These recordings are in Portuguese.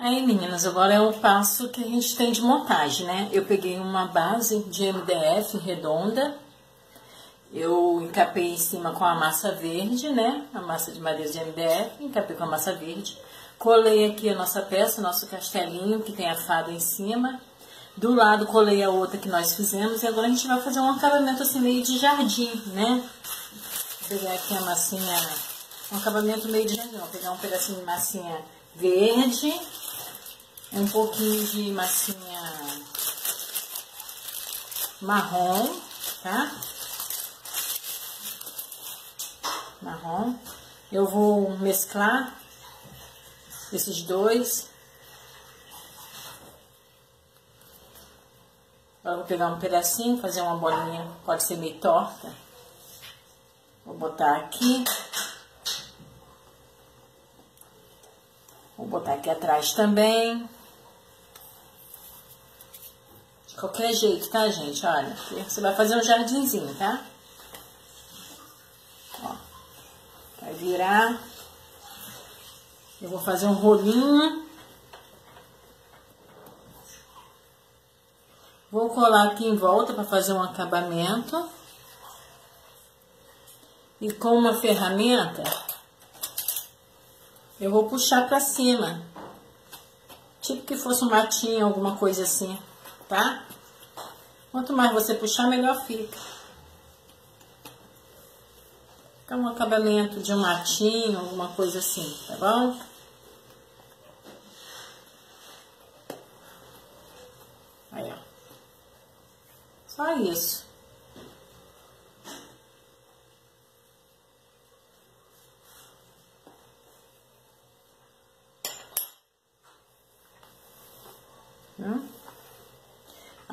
Aí, meninas, agora é o passo que a gente tem de montagem, né? Eu peguei uma base de MDF redonda, eu encapei em cima com a massa verde, né? A massa de madeira de MDF, encapei com a massa verde. Colei aqui a nossa peça, o nosso castelinho, que tem a fada em cima. Do lado colei a outra que nós fizemos e agora a gente vai fazer um acabamento assim meio de jardim, né? Vou pegar aqui a massinha, um acabamento meio de jardim. Vou pegar um pedacinho de massinha verde um pouquinho de massinha marrom, tá? Marrom. Eu vou mesclar esses dois. Agora vou pegar um pedacinho, fazer uma bolinha, pode ser meio torta. Vou botar aqui. Vou botar aqui atrás também qualquer jeito, tá, gente? Olha, você vai fazer um jardinzinho, tá? Ó, vai virar. Eu vou fazer um rolinho. Vou colar aqui em volta para fazer um acabamento. E com uma ferramenta, eu vou puxar para cima. Tipo que fosse um matinho, alguma coisa assim tá? Quanto mais você puxar, melhor fica. Fica um acabamento de um matinho, alguma coisa assim, tá bom? Aí, ó. Só isso.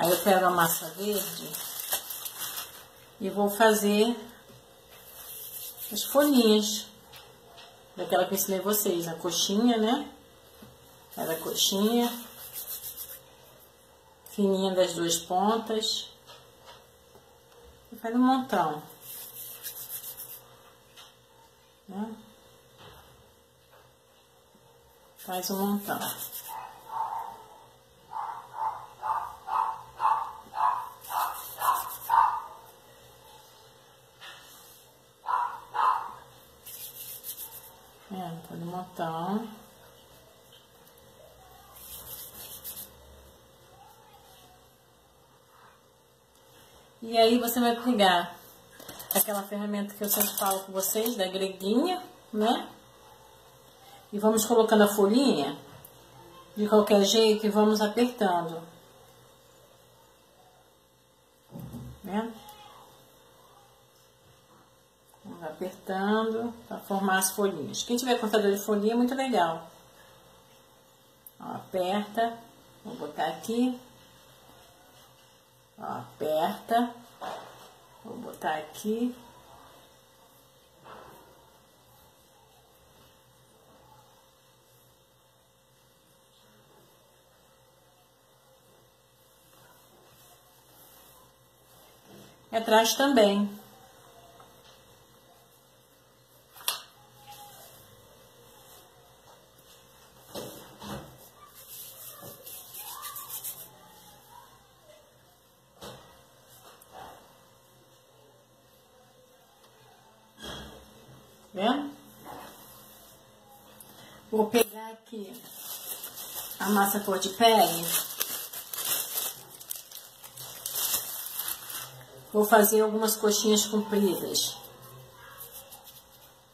Aí eu pego a massa verde e vou fazer as folhinhas daquela que eu ensinei vocês, a coxinha, né? Cada coxinha, fininha das duas pontas. E faz um montão. Né? Faz um montão. Montão. E aí você vai pegar aquela ferramenta que eu sempre falo com vocês, da greguinha, né? E vamos colocando a folhinha de qualquer jeito e vamos apertando. Né? Apertando para formar as folhinhas. Quem tiver contador de folhinha é muito legal. Ó, aperta, vou botar aqui. Ó, aperta, vou botar aqui. atrás também. Vendo? Vou pegar aqui a massa cor de pele. Vou fazer algumas coxinhas compridas.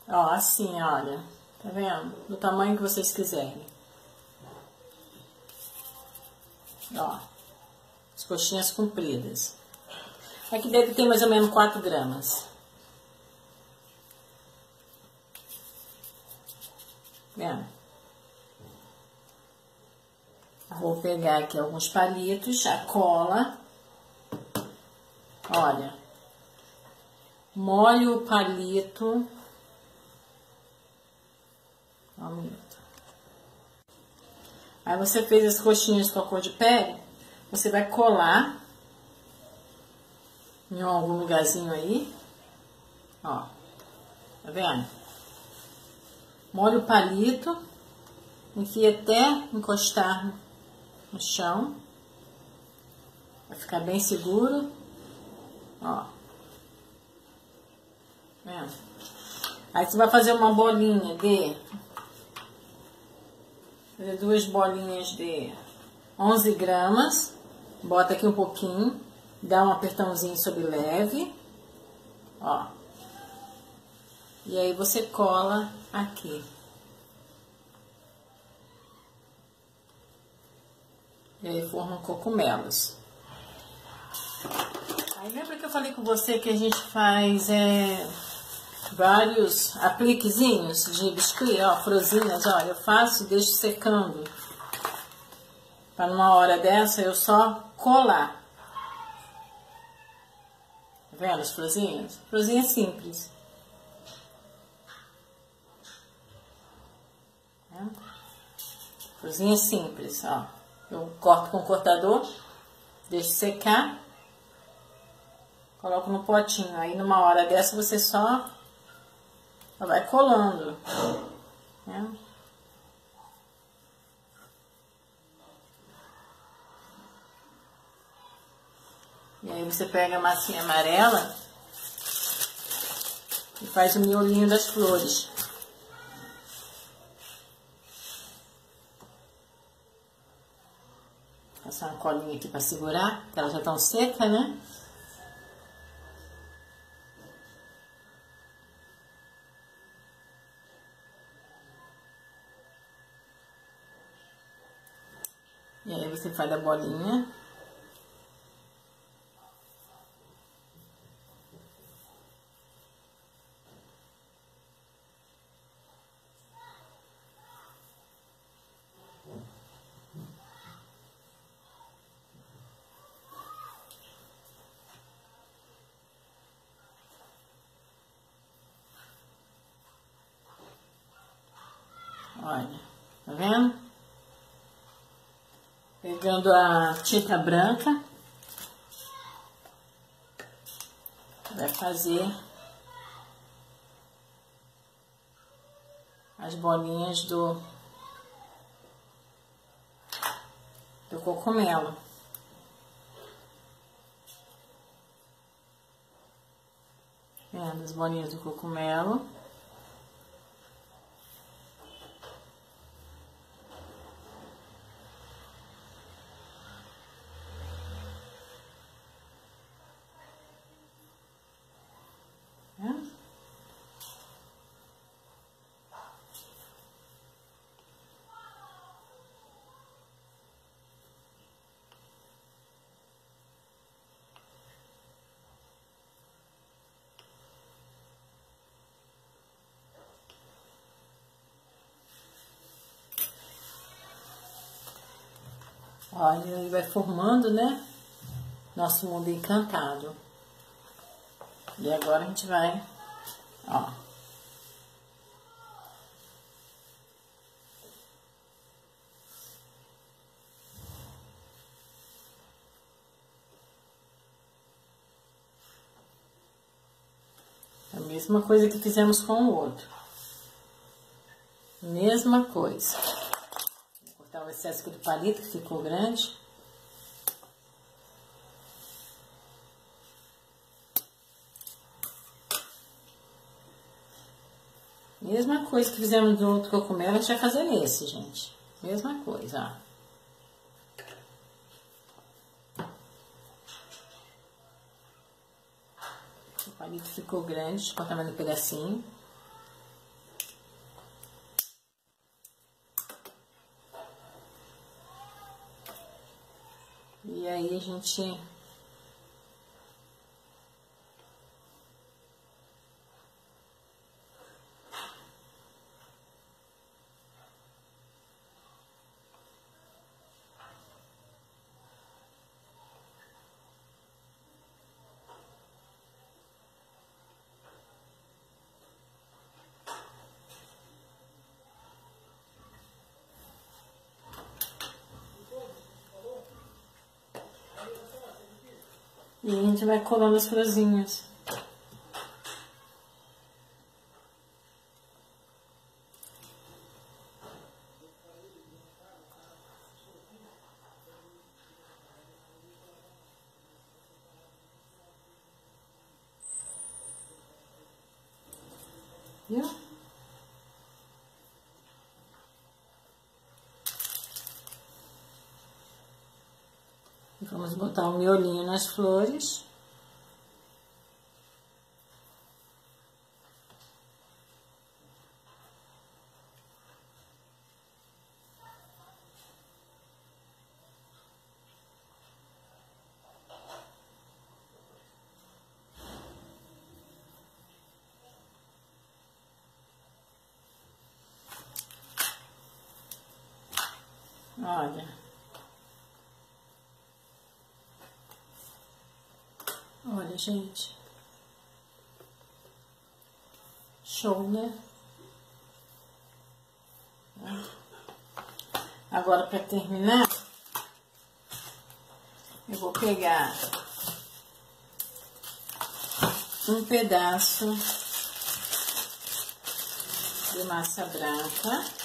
Ó, assim, olha. Tá vendo? Do tamanho que vocês quiserem. Ó. As coxinhas compridas. Aqui deve ter mais ou menos 4 gramas. Vendo? Vou pegar aqui alguns palitos, a cola. Olha. Molho o palito. Um minuto. Aí você fez as coxinhas com a cor de pele, você vai colar em algum lugarzinho aí. Ó. Tá vendo? molho o palito enfia até encostar no chão. Vai ficar bem seguro. Ó. Vendo? Aí você vai fazer uma bolinha de... Fazer duas bolinhas de 11 gramas. Bota aqui um pouquinho. Dá um apertãozinho sobre leve. Ó. E aí você cola aqui. E aí formam cogumelos. Aí lembra que eu falei com você que a gente faz é, vários apliquezinhos de biscuit, ó, frozinhas, ó, eu faço e deixo secando. Para numa hora dessa eu só colar. Tá vendo as florzinhas? Florzinha simples. Tá simples, ó. Eu corto com o cortador, deixo secar Coloco no potinho. Aí numa hora dessa você só, só vai colando. Né? E aí você pega a massinha amarela e faz o miolinho das flores. Passar uma colinha aqui para segurar, que elas já estão secas, né? E aí você faz a bolinha. Olha, tá vendo? Pegando a tinta branca. Vai fazer as bolinhas do, do cocumelo. Vendo as bolinhas do cocumelo. Olha, ele vai formando, né? Nosso mundo encantado. E agora a gente vai, ó. A mesma coisa que fizemos com o outro. Mesma coisa excesso do palito, que ficou grande. Mesma coisa que fizemos no outro cocumelo, a gente vai fazer nesse, gente. Mesma coisa, ó. O palito ficou grande, cortando no pedacinho. E aí a gente E a gente vai colando as florzinhas. Vamos botar o miolinho nas flores. Olha. Gente. Show, né? Agora, para terminar, eu vou pegar um pedaço de massa branca.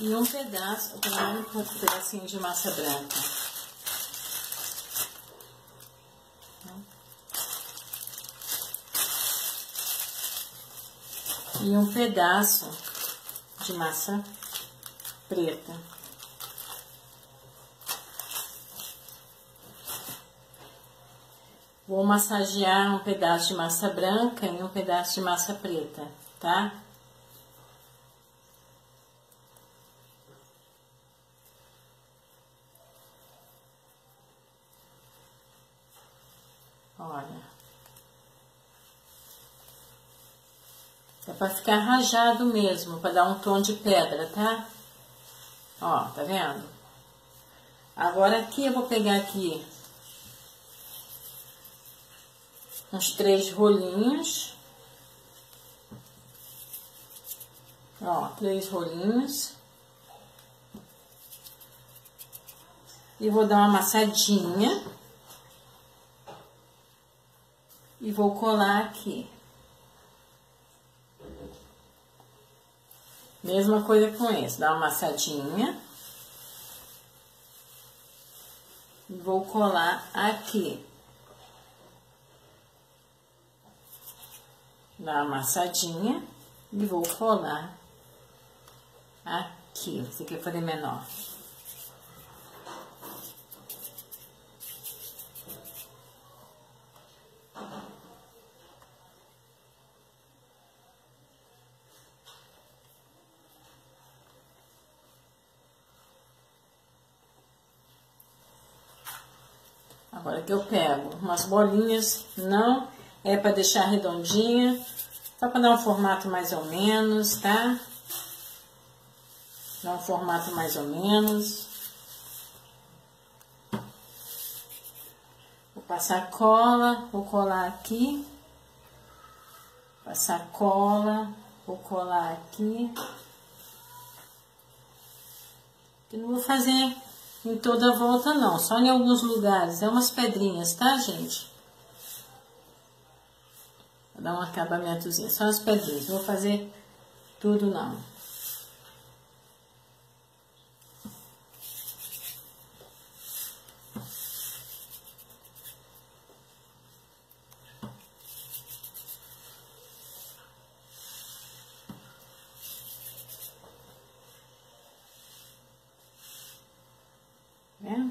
E um pedaço, um pedacinho de massa branca. E um pedaço de massa preta. Vou massagear um pedaço de massa branca e um pedaço de massa preta, tá? Olha. Pra ficar rajado mesmo, pra dar um tom de pedra, tá? Ó, tá vendo? Agora aqui eu vou pegar aqui uns três rolinhos. Ó, três rolinhos. E vou dar uma amassadinha e vou colar aqui. Mesma coisa com esse, dá uma amassadinha. Vou colar aqui. Dá uma amassadinha e vou colar aqui. Você quer fazer menor. Agora que eu pego umas bolinhas, não é para deixar redondinha, só para dar um formato mais ou menos, tá? Dar um formato mais ou menos. Vou passar cola, vou colar aqui. Passar cola, vou colar aqui. Eu não vou fazer em toda volta não, só em alguns lugares. É umas pedrinhas, tá, gente? Vou dar um acabamentozinho, só as pedrinhas. Não vou fazer tudo não. Né?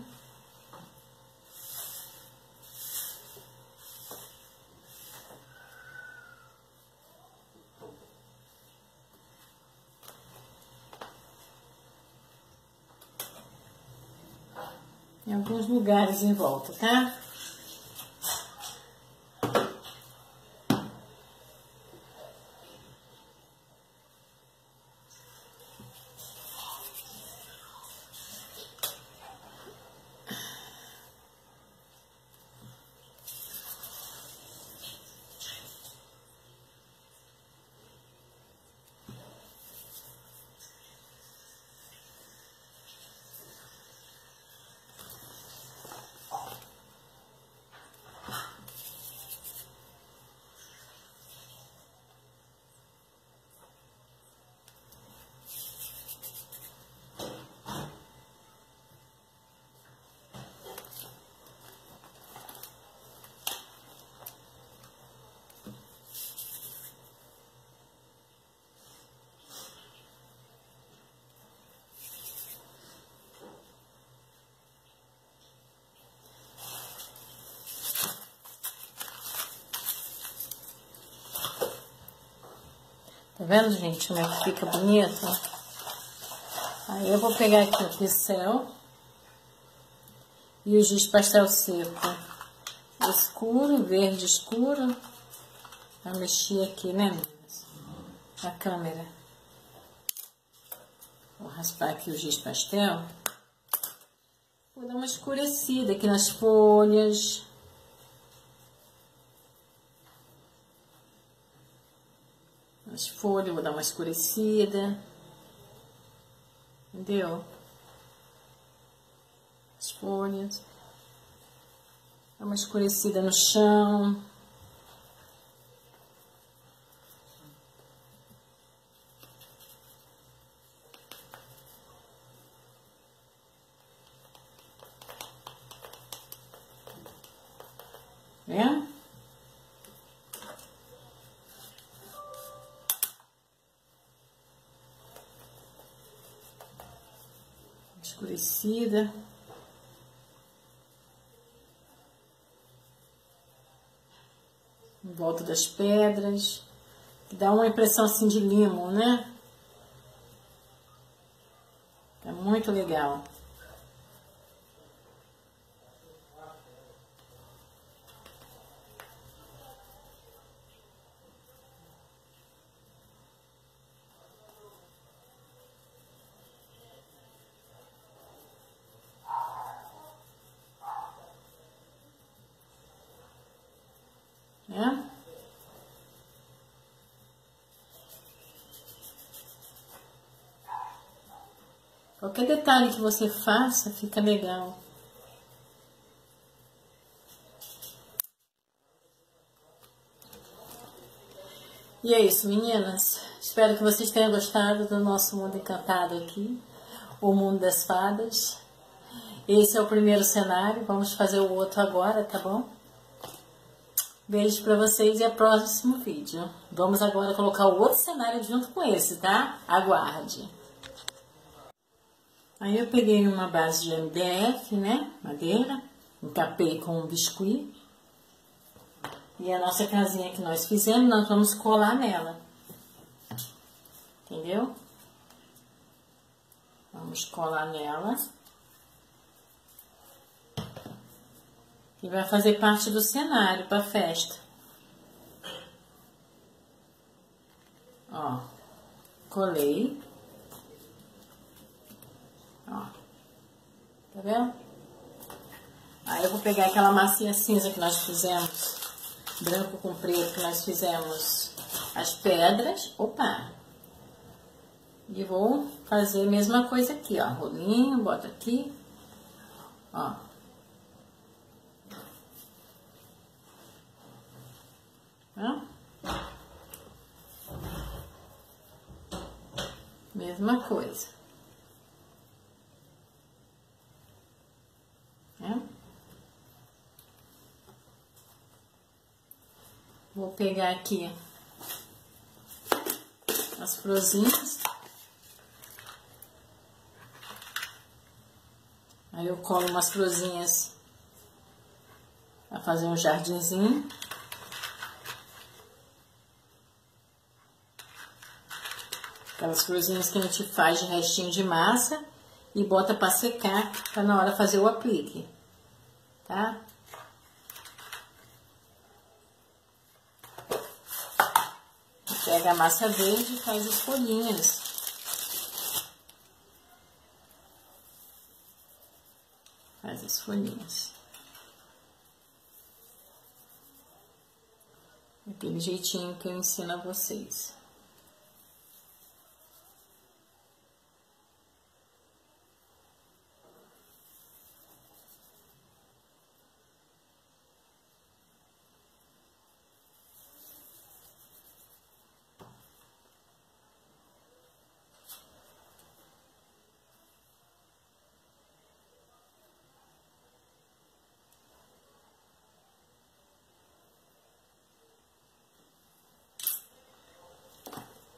Em alguns lugares em volta, tá? Vendo, gente, como é que fica bonito? Aí eu vou pegar aqui o pincel e o giz pastel seco escuro, verde escuro. Vai mexer aqui, né? Na câmera. Vou raspar aqui o giz pastel. Vou dar uma escurecida aqui nas folhas. Nas folhas, vou dar uma escurecida. Entendeu? As folhas. Dá uma escurecida no chão. É? Escurecida. Em volta das pedras. Dá uma impressão assim de limo, né? É muito legal. né? Qualquer detalhe que você faça fica legal. E é isso, meninas. Espero que vocês tenham gostado do nosso mundo encantado aqui, o mundo das fadas. Esse é o primeiro cenário, vamos fazer o outro agora, tá bom? Beijo pra vocês e até o próximo vídeo. Vamos agora colocar o outro cenário junto com esse, tá? Aguarde. Aí eu peguei uma base de MDF, né? Madeira. Encapei com um biscuit. E a nossa casinha que nós fizemos, nós vamos colar nela. Entendeu? Vamos colar nela. E vai fazer parte do cenário para festa. Ó, colei. Tá vendo? Aí eu vou pegar aquela massinha cinza que nós fizemos, branco com preto, que nós fizemos as pedras. Opa! E vou fazer a mesma coisa aqui, ó. Rolinho, bota aqui. Ó. Mesma coisa. Vou pegar aqui as florzinhas. Aí eu colo umas florzinhas para fazer um jardinzinho. Aquelas florzinhas que a gente faz de restinho de massa e bota para secar para na hora fazer o aplique, tá? Pega a massa verde e faz as folhinhas. Faz as folhinhas. Aquele jeitinho que eu ensino a vocês.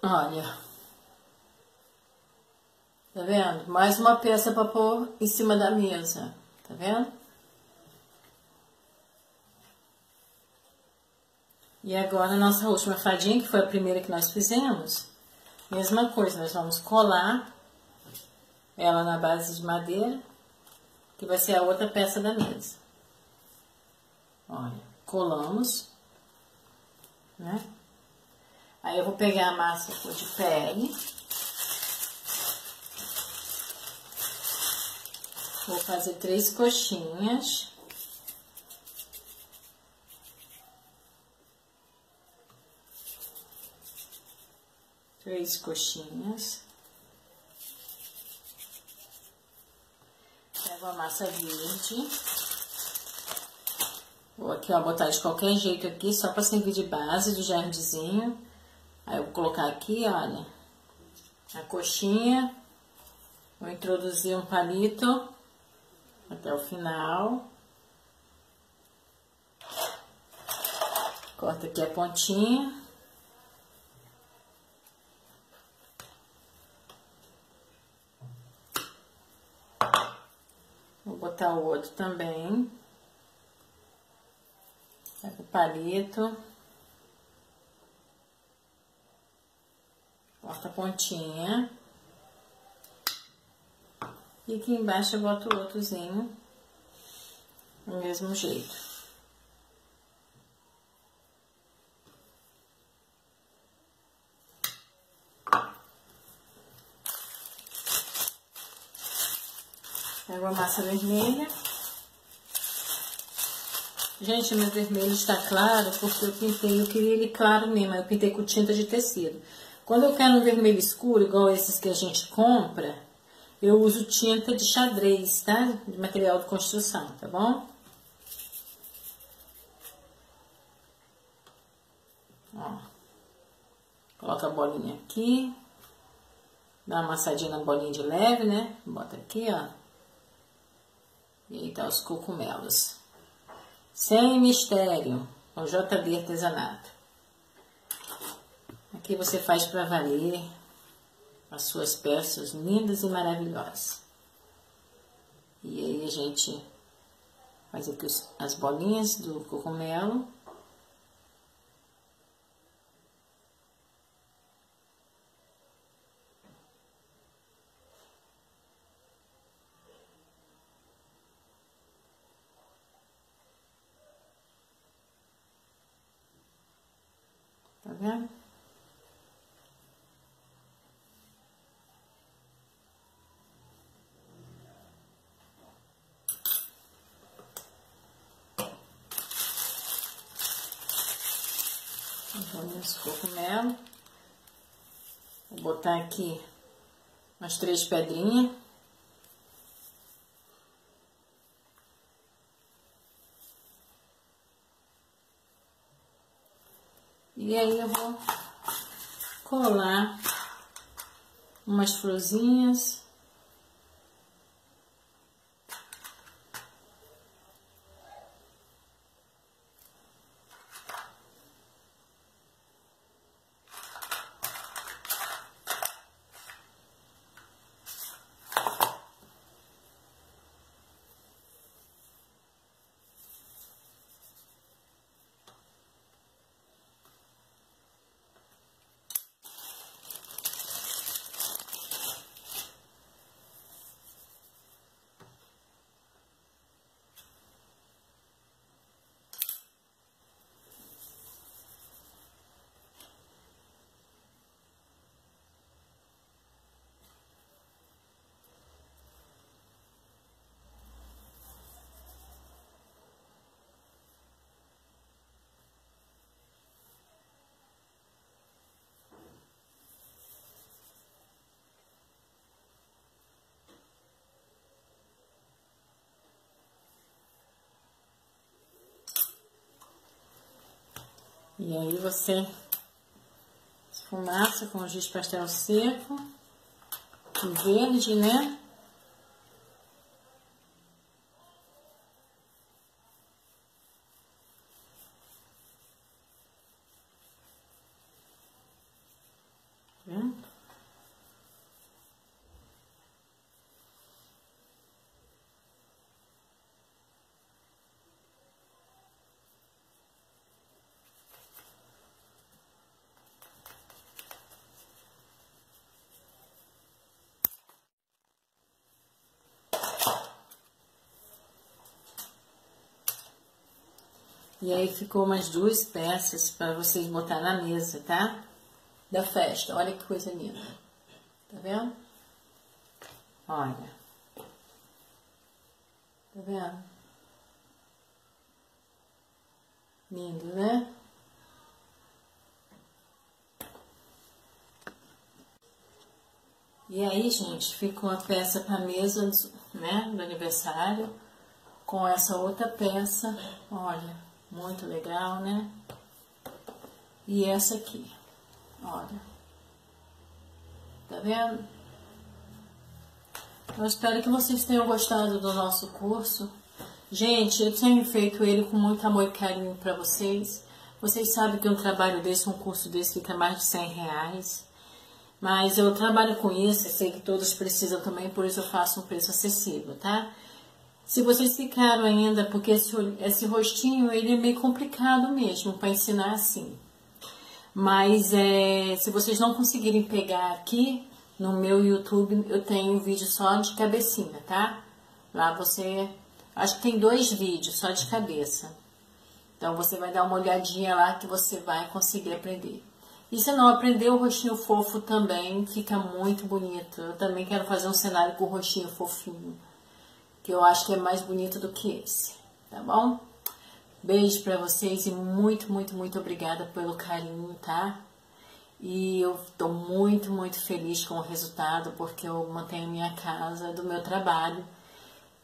Olha. Tá vendo? Mais uma peça para pôr em cima da mesa. Tá vendo? E agora a nossa última fadinha, que foi a primeira que nós fizemos, Mesma coisa, nós vamos colar ela na base de madeira, que vai ser a outra peça da mesa. Olha, colamos, né? Aí eu vou pegar a massa de pele. Vou fazer três coxinhas. Três coxinhas. Pego a massa verde. Vou aqui, ó, botar de qualquer jeito aqui, só para servir de base do jardinzinho. Aí eu vou colocar aqui, olha, a coxinha. Vou introduzir um palito até o final. Corta aqui a pontinha. Vou botar o outro também. Pega o palito. Corta a pontinha. E aqui embaixo eu boto o outrozinho do mesmo jeito. Pego a massa vermelha. Gente, meu vermelho está claro porque eu pintei, eu queria ele claro mesmo, eu pintei com tinta de tecido. Quando eu quero um vermelho escuro, igual esses que a gente compra, eu uso tinta de xadrez, tá? De material de construção, tá bom? Ó. Coloca a bolinha aqui. Dá uma amassadinha na bolinha de leve, né? Bota aqui, ó. E aí tá os cogumelos. Sem mistério. O JD Artesanato. Aqui você faz para valer as suas peças lindas e maravilhosas. E aí a gente faz aqui as bolinhas do cogumelo. Tá vendo? Vamos cogumelo. Vou botar aqui umas três pedrinhas. E aí eu vou colar umas florzinhas. E aí você esfumaça com giz pastel seco, verde, né? E aí ficou umas duas peças para vocês botar na mesa, tá? Da festa. Olha que coisa linda. Tá vendo? Olha. Tá vendo? Lindo, né? E aí, gente, ficou a peça para mesa, né, do aniversário, com essa outra peça, olha, muito legal, né? E essa aqui, olha, tá vendo? Eu espero que vocês tenham gostado do nosso curso. Gente, eu tenho feito ele com muito amor e carinho para vocês. Vocês sabem que um trabalho desse, um curso desse, fica mais de 100 reais. Mas eu trabalho com isso, sei que todos precisam também, por isso eu faço um preço acessível, tá? Se vocês ficaram ainda, porque esse, esse rostinho, ele é meio complicado mesmo para ensinar assim. Mas é, se vocês não conseguirem pegar aqui, no meu YouTube eu tenho um vídeo só de cabecinha, tá? Lá você, acho que tem dois vídeos só de cabeça. Então você vai dar uma olhadinha lá que você vai conseguir aprender. E se não aprender o rostinho fofo também, fica muito bonito. Eu também quero fazer um cenário com o rostinho fofinho, que eu acho que é mais bonito do que esse, tá bom? Beijo pra vocês e muito, muito, muito obrigada pelo carinho, tá? E eu tô muito, muito feliz com o resultado, porque eu mantenho minha casa do meu trabalho.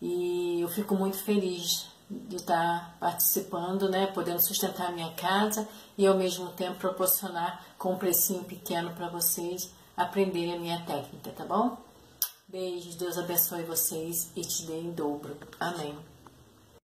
E eu fico muito feliz de estar participando, né, podendo sustentar a minha casa e ao mesmo tempo proporcionar com um precinho pequeno para vocês aprenderem a minha técnica, tá bom? Beijos, Deus abençoe vocês e te dê em dobro. Amém.